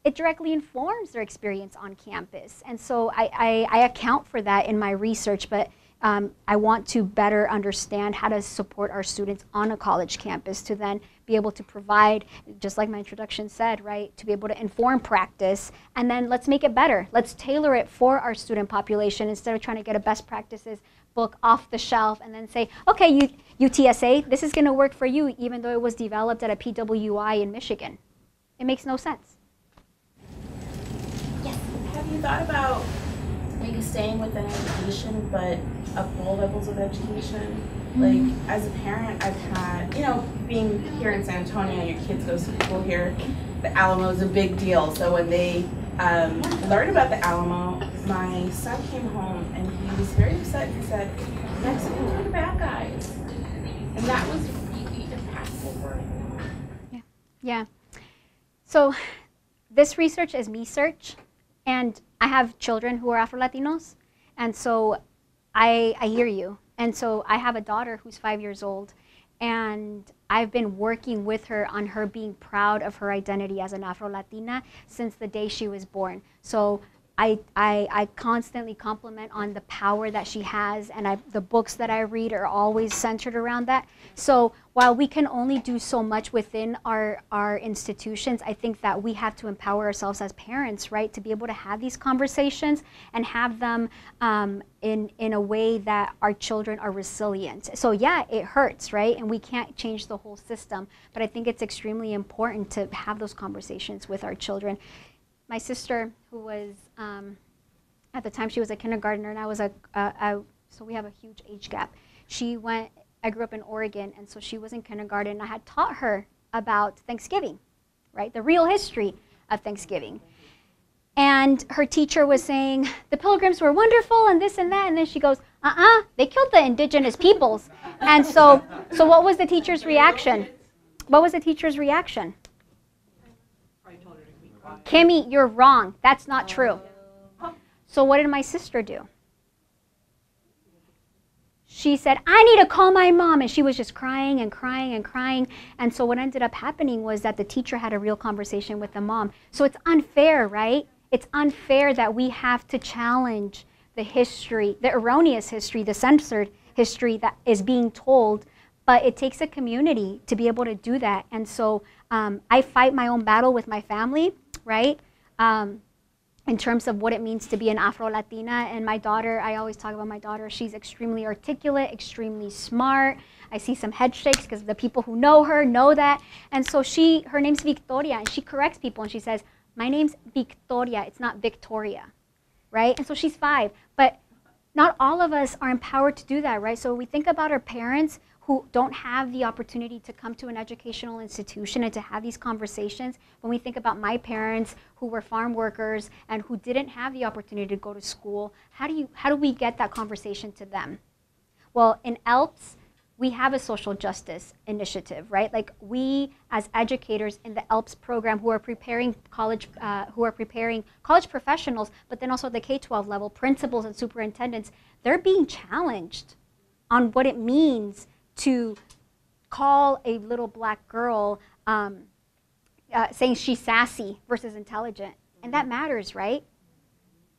it directly informs their experience on campus. And so I, I, I account for that in my research, but um, I want to better understand how to support our students on a college campus to then be able to provide, just like my introduction said, right, to be able to inform practice, and then let's make it better. Let's tailor it for our student population instead of trying to get a best practices book off the shelf and then say, okay, you, UTSA, this is going to work for you, even though it was developed at a PWI in Michigan. It makes no sense. Yes. Have you thought about maybe staying within education, but up all levels of education? Like, as a parent, I've had, you know, being here in San Antonio, your kids go to school here, the Alamo is a big deal. So when they um, learned about the Alamo, my son came home and he was very upset. He said, Mexicans are the bad guys. And that was really impactful for him. Yeah. Yeah. So this research is me search. And I have children who are Afro Latinos. And so I, I hear you. And so I have a daughter who's five years old. And I've been working with her on her being proud of her identity as an Afro Latina since the day she was born. So I, I, I constantly compliment on the power that she has, and I, the books that I read are always centered around that. So while we can only do so much within our, our institutions, I think that we have to empower ourselves as parents, right, to be able to have these conversations and have them um, in, in a way that our children are resilient. So yeah, it hurts, right, and we can't change the whole system, but I think it's extremely important to have those conversations with our children my sister, who was um, at the time she was a kindergartner, and I was a, a, a, so we have a huge age gap. She went. I grew up in Oregon, and so she was in kindergarten. I had taught her about Thanksgiving, right, the real history of Thanksgiving. And her teacher was saying the pilgrims were wonderful and this and that, and then she goes, "Uh-uh, they killed the indigenous peoples." and so, so what was the teacher's reaction? What was the teacher's reaction? Kimmy, you're wrong. That's not true. So what did my sister do? She said, I need to call my mom. And she was just crying and crying and crying. And so what ended up happening was that the teacher had a real conversation with the mom. So it's unfair, right? It's unfair that we have to challenge the history, the erroneous history, the censored history that is being told. But it takes a community to be able to do that. And so um, I fight my own battle with my family right? Um, in terms of what it means to be an Afro-Latina. And my daughter, I always talk about my daughter, she's extremely articulate, extremely smart. I see some head shakes because the people who know her know that. And so she, her name's Victoria, and she corrects people and she says, my name's Victoria, it's not Victoria, right? And so she's five. But not all of us are empowered to do that, right? So we think about our parents who don't have the opportunity to come to an educational institution and to have these conversations. When we think about my parents who were farm workers and who didn't have the opportunity to go to school, how do, you, how do we get that conversation to them? Well, in ELPS, we have a social justice initiative, right? Like we, as educators in the ELPS program, who are preparing college, uh, who are preparing college professionals, but then also the K-12 level, principals and superintendents, they're being challenged on what it means to call a little black girl um, uh, saying she's sassy versus intelligent. And that matters, right?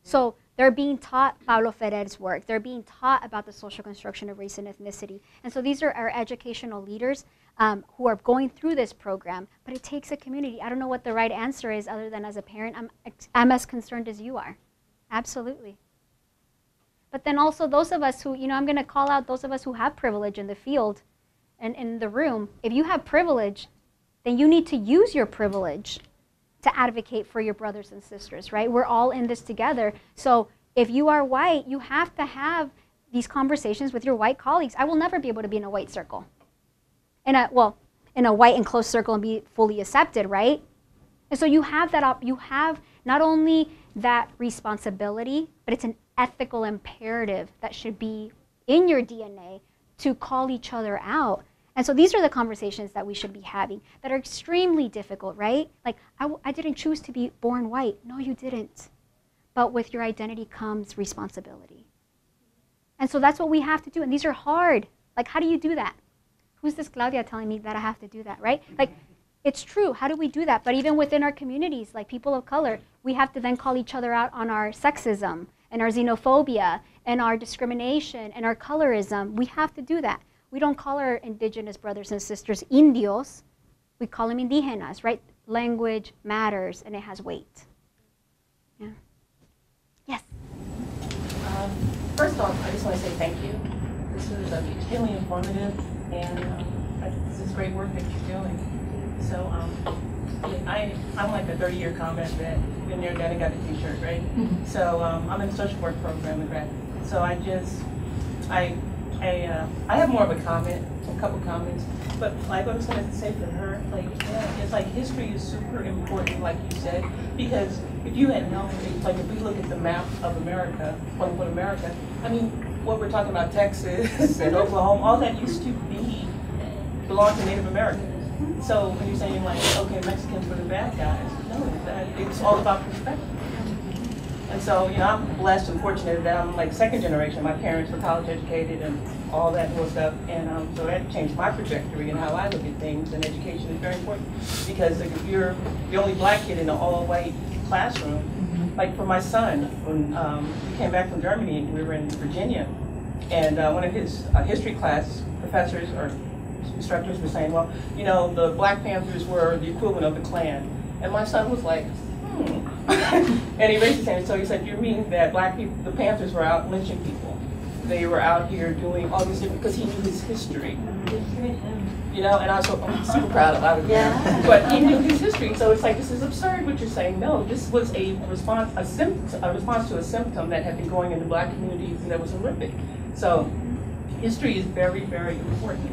So they're being taught Paulo Freire's work. They're being taught about the social construction of race and ethnicity. And so these are our educational leaders um, who are going through this program, but it takes a community. I don't know what the right answer is other than as a parent, I'm, I'm as concerned as you are. Absolutely. But then also those of us who, you know, I'm going to call out those of us who have privilege in the field and in the room. If you have privilege, then you need to use your privilege to advocate for your brothers and sisters, right? We're all in this together. So if you are white, you have to have these conversations with your white colleagues. I will never be able to be in a white circle. In a, well, in a white enclosed circle and be fully accepted, right? And so you have that up, you have not only that responsibility, but it's an ethical imperative that should be in your DNA to call each other out. And so these are the conversations that we should be having that are extremely difficult, right? Like, I, I didn't choose to be born white. No, you didn't. But with your identity comes responsibility. And so that's what we have to do. And these are hard. Like, how do you do that? Who's this Claudia telling me that I have to do that, right? Like, it's true. How do we do that? But even within our communities, like people of color, we have to then call each other out on our sexism and our xenophobia and our discrimination and our colorism. We have to do that. We don't call our indigenous brothers and sisters indios. We call them indígenas, right? Language matters and it has weight. Yeah. Yes. Um, first off, I just want to say thank you. This was extremely informative and um, this is great work that you're doing. So um, I, I'm like a 30-year combat vet. Been there, done it, got a T-shirt, right? Mm -hmm. So um, I'm in the social work program at Grad. So I just, I I, uh, I have more of a comment, a couple comments, but like I was going to say for her, like, yeah, it's like history is super important, like you said, because if you had known, like if we look at the map of America, quote unquote America, I mean, what we're talking about, Texas and Oklahoma, all that used to be, belong to Native Americans. So when you're saying like, okay, Mexicans were the bad guys, no, it's all about perspective. And so, you know, I'm blessed and fortunate that I'm like second generation. My parents were college educated and all that cool stuff. And um, so that changed my trajectory and how I look at things. And education is very important because like, if you're the only black kid in an all-white classroom, mm-hmm. like for my son, when um, we came back from Germany, and we were in Virginia, and uh, one of his uh, history class professors or instructors were saying, well, you know, the Black Panthers were the equivalent of the Klan. And my son was like, hmm. and he raised his hand. So he said, "You mean that black people, the Panthers, were out lynching people? They were out here doing all these different because he knew his history." You know, and I was so I'm super proud of him. Yeah. But he knew his history, so it's like this is absurd what you're saying. No, this was a response, a, symptom, a response to a symptom that had been going in the black communities, and that was horrific. So, history is very, very important.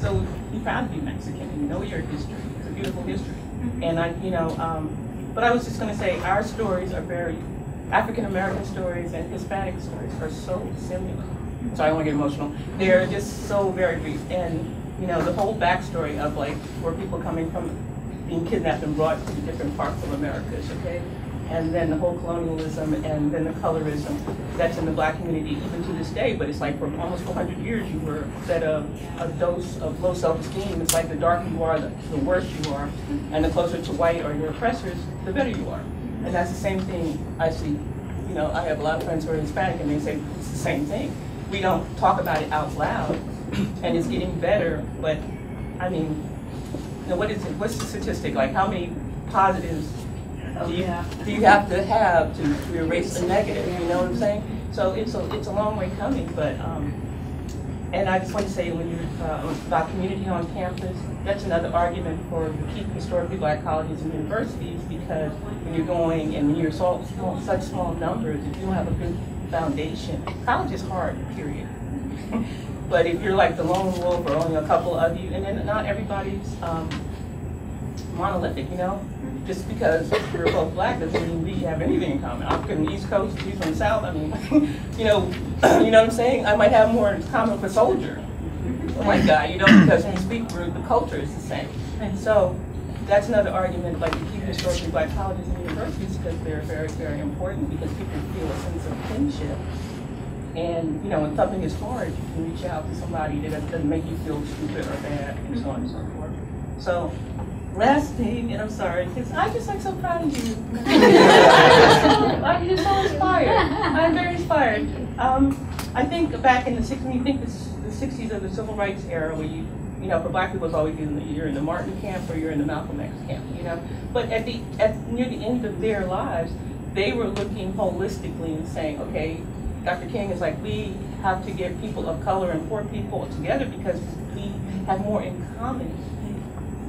So, be proud to be Mexican and know your history. It's a beautiful history. And I, you know, um, but I was just going to say, our stories are very, African American stories and Hispanic stories are so similar. So I don't want to get emotional. They're just so very brief. And, you know, the whole backstory of like where people coming from being kidnapped and brought to different parts of America, okay? And then the whole colonialism and then the colorism that's in the black community even to this day. But it's like for almost 400 years you were fed a, a dose of low self-esteem. It's like the darker you are, the, the worse you are. And the closer to white or your oppressors, the better you are. And that's the same thing I see. You know, I have a lot of friends who are Hispanic and they say it's the same thing. We don't talk about it out loud and it's getting better, but I mean, what is it, what's the statistic? Like how many positives do you, do you have to have to, to erase the negative? You know what I'm saying? So it's a it's a long way coming, but um, and I just want to say, when you're uh, about community on campus, that's another argument for keep historically black colleges and universities because when you're going and you're so small, such small numbers, if you don't have a good foundation, college is hard, period. but if you're like the lone wolf or only a couple of you, and then not everybody's um, monolithic, you know? Just because we're both black doesn't mean we have anything in common. I'm from the East Coast, he's from the South. I mean, you know, you know what I'm saying? I might have more in common with a soldier, a white guy, you know, because we speak, we're, the culture is the same. And so that's another argument, like to keep historically black colleges and universities because they're very, very important because people feel a sense of kinship. And, you know, when something is hard, you can reach out to somebody that doesn't make you feel stupid or bad and so on and so forth. So last thing, and I'm sorry, because I'm just like so proud of you. I'm just so inspired. I'm very inspired. Um, I think back in the 60s, you think this, the 60s of the civil rights era where you, you know, for black people it's always in the, you're in the Martin camp or you're in the Malcolm X camp, you know. But at the at near the end of their lives, they were looking holistically and saying, okay, Dr. King is like, we have to get people of color and poor people together because we have more in common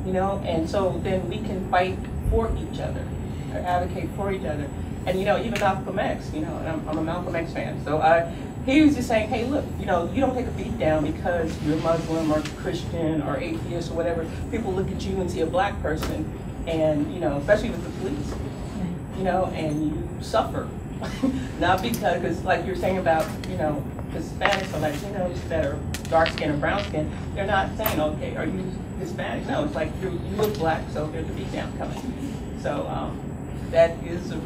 you know, and so then we can fight for each other, or advocate for each other. And you know, even Malcolm X, you know, and I'm, I'm a Malcolm X fan, so I, he was just saying, hey, look, you know, you don't take a beat down because you're Muslim or Christian or atheist or whatever. People look at you and see a black person, and you know, especially with the police, you know, and you suffer. Not because, because like you're saying about, you know, Hispanics or Latinos that are dark skin or brown skin, they're not saying, okay, are you Hispanic. No, it's like you look black, so there's a beat down coming. So um, that is the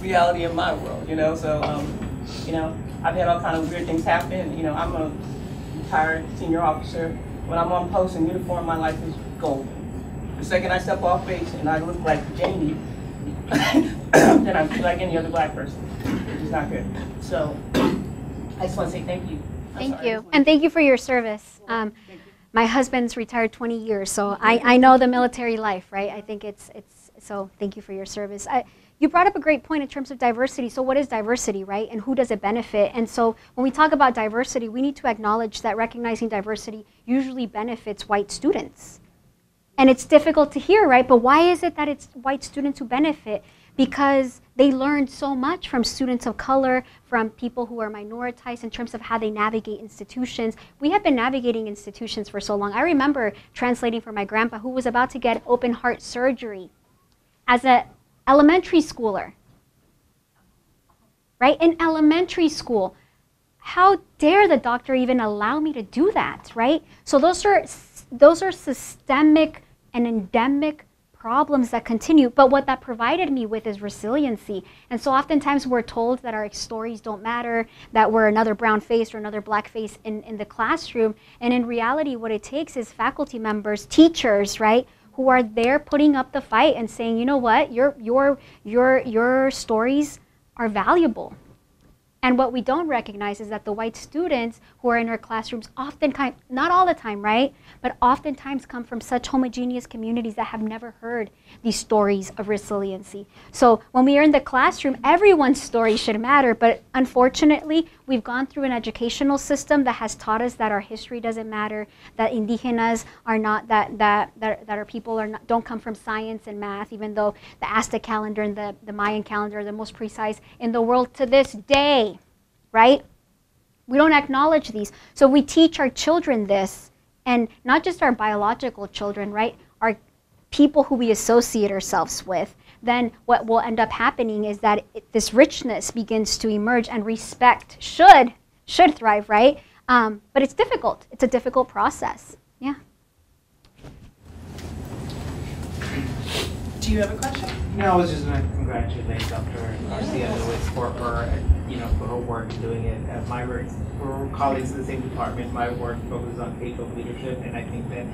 reality of my world, you know. So um, you know, I've had all kind of weird things happen. You know, I'm a retired senior officer. When I'm on post in uniform, my life is golden. The second I step off base and I look like Jamie, then I feel like any other black person, which is not good. So I just want to say thank you. I'm thank sorry, you, and thank you for your service. Um, my husband's retired 20 years, so mm-hmm. I, I know the military life, right? I think it's, it's so thank you for your service. I, you brought up a great point in terms of diversity. So what is diversity, right? And who does it benefit? And so when we talk about diversity, we need to acknowledge that recognizing diversity usually benefits white students. And it's difficult to hear, right? But why is it that it's white students who benefit? Because they learned so much from students of color, from people who are minoritized in terms of how they navigate institutions. We have been navigating institutions for so long. I remember translating for my grandpa who was about to get open heart surgery as an elementary schooler. Right? In elementary school. How dare the doctor even allow me to do that, right? So those are those are systemic and endemic problems that continue. But what that provided me with is resiliency. And so oftentimes we're told that our stories don't matter, that we're another brown face or another black face in, in the classroom. And in reality, what it takes is faculty members, teachers, right? Who are there putting up the fight and saying, you know what, your, your, your, your stories are valuable. And what we don't recognize is that the white students who are in our classrooms often, not all the time, right? But oftentimes come from such homogeneous communities that have never heard these stories of resiliency. So when we are in the classroom, everyone's story should matter. But unfortunately, we've gone through an educational system that has taught us that our history doesn't matter, that indigenas are not, that, that, that, that our people are not, don't come from science and math, even though the Aztec calendar and the, the Mayan calendar are the most precise in the world to this day right? We don't acknowledge these. So we teach our children this, and not just our biological children, right? Our people who we associate ourselves with. Then what will end up happening is that it, this richness begins to emerge, and respect should should thrive, right? Um, but it's difficult. It's a difficult process. Yeah. Do you have a question? No, I was just going to congratulate Dr. Garcia Louis for her you know, for her work doing it. At my work, we're colleagues in the same department. My work focuses on K-12 leadership, and I think that,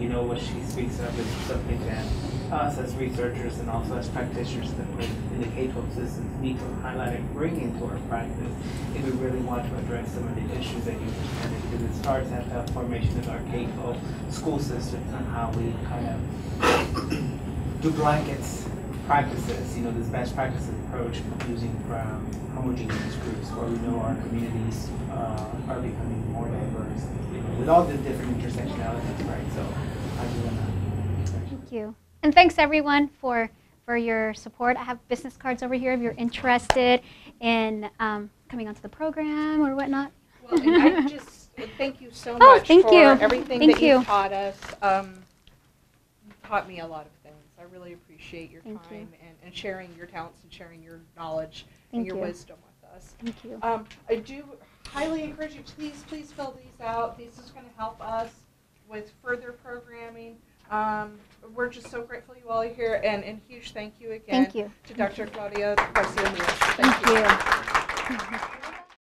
you know, what she speaks of is something that us as researchers and also as practitioners in the K-12 systems need to highlight and bring into our practice if we really want to address some of the issues that you presented. Because it starts at the formation of our K-12 school systems and how we kind of do blankets practices, you know, this best practices approach using from homogeneous groups where we know our communities uh, are becoming more diverse you know, with all the different intersectionalities, right? So I do want to Thank you. And thanks everyone for for your support. I have business cards over here if you're interested in um, coming onto the program or whatnot. Well, and I just uh, thank you so Oh, much thank for you. everything Thank that you you. taught us. Um, you taught me a lot of things. I really appreciate your Thank you. time and, and sharing your talents and sharing your knowledge Thank and your you. wisdom with us. Thank you. Um, I do highly encourage you, please, please fill these out. This is going to help us with further programming. Um, we're just so grateful you all are here, and, and huge thank you again Thank you. to Dr. Claudia Garcia Louis. Thank you.